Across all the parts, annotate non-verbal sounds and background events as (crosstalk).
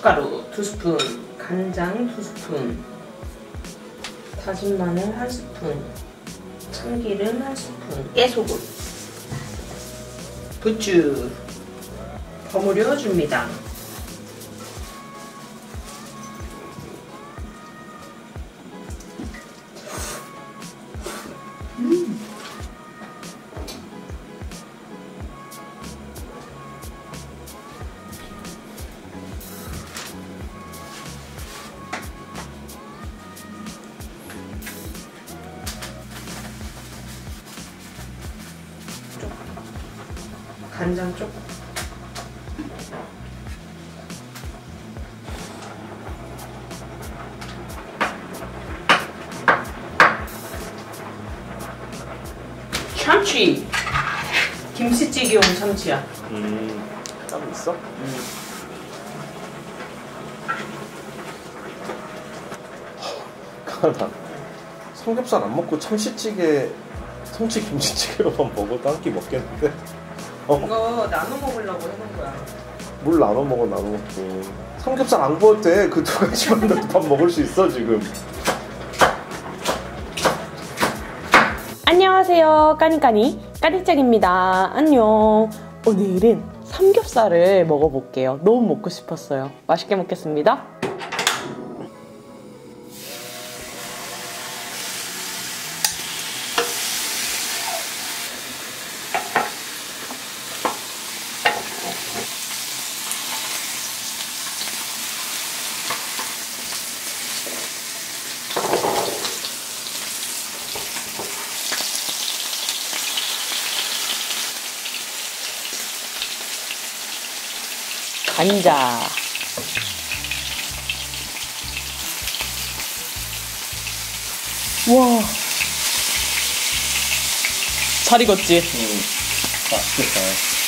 고춧가루 2스푼, 간장 2스푼, 다진 마늘 1스푼, 참기름 1스푼, 깨소금, 부추 버무려 줍니다. 간장 조금 참치 김치찌개용 참치야 음, 따로 있어? 가나 (laughs) 삼겹살 안 먹고 참치찌개, 참치 김치찌개로만 먹어도 한 끼 먹겠는데? 어, 이거 나눠 먹으려고 해놓은 거야 물 나눠 먹어 나눠 먹고 삼겹살 안 구울 때그 두 가지만 넣어도 밥 먹을 수 있어 지금 안녕하세요. 까니까니 까니짱입니다. 안녕. 오늘은 삼겹살을 먹어볼게요. 너무 먹고 싶었어요. 맛있게 먹겠습니다. 간자. 와. 잘 익었지? 음, 맛있겠다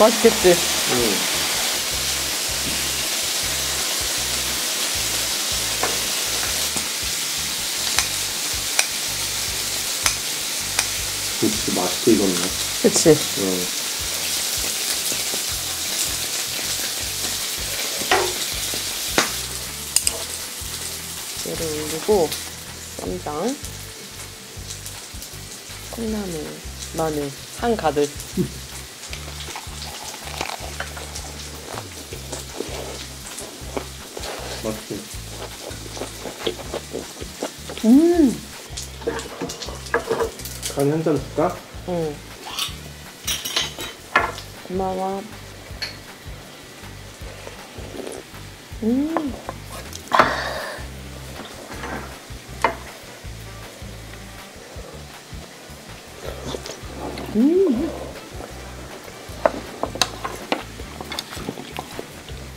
맛있겠지? 음. 진짜 맛있게 익었네 그치? 음. 얘를 올리고 쌈장 콩나물 마늘 한 가득 (laughs) 맛있게 음 간이 한잔 줄까? 응. 고마워. 음. 음.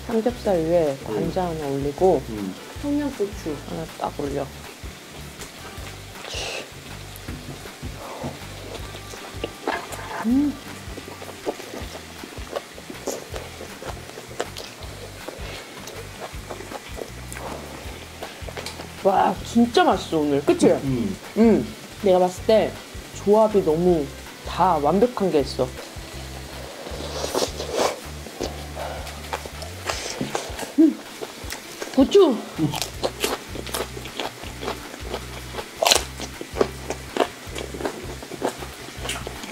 삼겹살 위에 관자 하나 올리고 음. 청양고추 하나 딱 올려. 와 진짜 맛있어 오늘 그치? 음. 응 내가 봤을 때 조합이 너무 다 완벽한 게 있어 고추.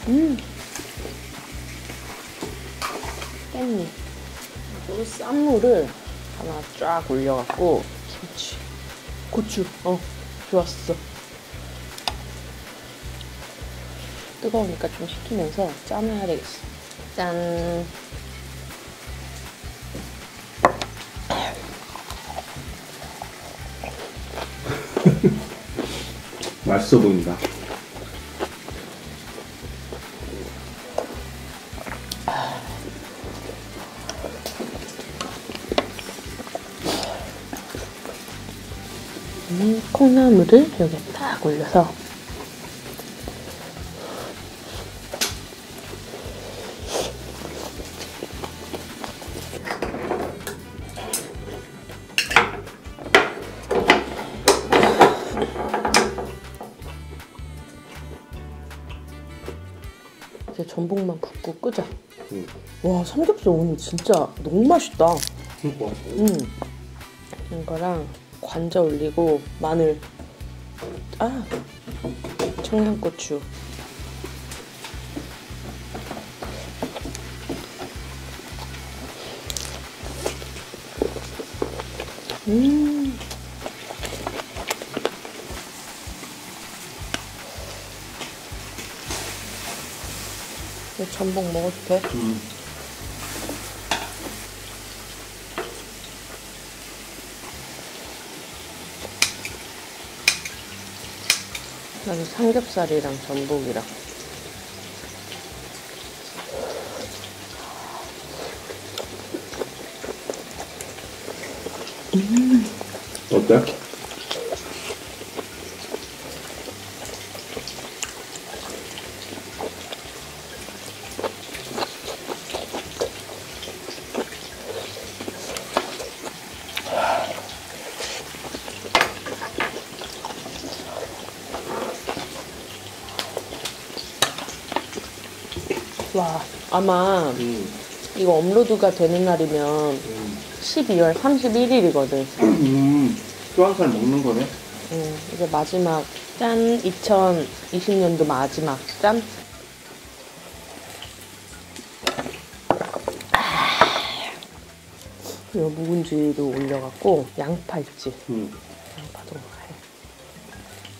음. 깻잎. 그리고 쌈무를 하나 쫙 올려갖고 김치. 고추. 어 좋았어. 뜨거우니까 좀 식히면서 짠을 해야 되겠어. 짠 (laughs) 맛있어 보인다. 음, 콩나물을 여기에 딱 올려서 전복만 굽고 끄자. 응. 와 삼겹살 오늘 진짜 너무 맛있다. 그니까. 음. 이거랑 관자 올리고 마늘. 아 청양고추. 음. 전복 먹어도 돼? 응. 나는 삼겹살이랑 전복이랑. 어때? 와 아마 응. 이거 업로드가 되는 날이면 응. 12월 31일이거든. 음. 또한살 먹는 거네? 음, 이제 마지막 짠 2020년도 마지막 짠. 이 묵은지도 올려갖고 양파 있지. 응. 양파도 해.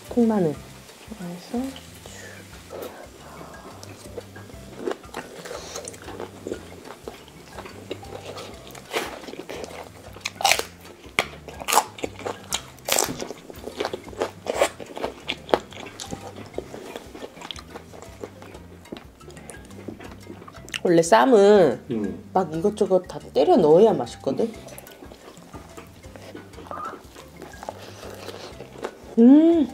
통마늘. 그래서 원래 쌈은 응. 막 이것저것 다 때려 넣어야 맛있거든. 음.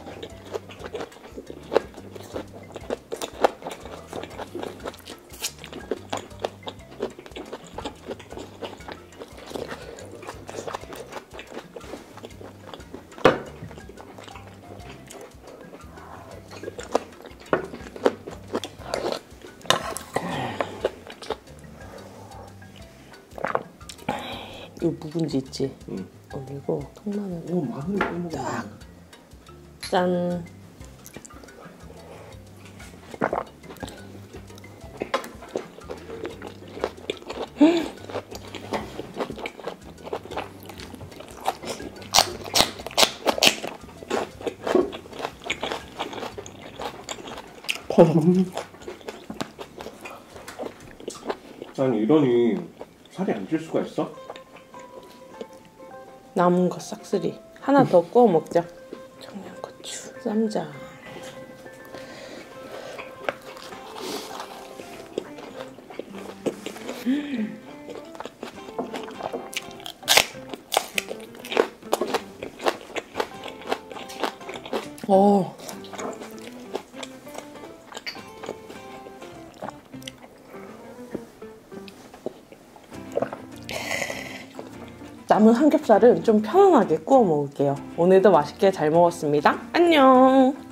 이 묵은지 있지? 응. 올리고 통마늘 오, 마늘 빼먹어. 짠. 아니, 이러니 살이 안 찔 수가 있어? 남은 거 싹쓸이 하나 더 구워 먹자. 청양고추, 쌈장. 어. 남은 삼겹살은 좀 편안하게 구워 먹을게요. 오늘도 맛있게 잘 먹었습니다. 안녕!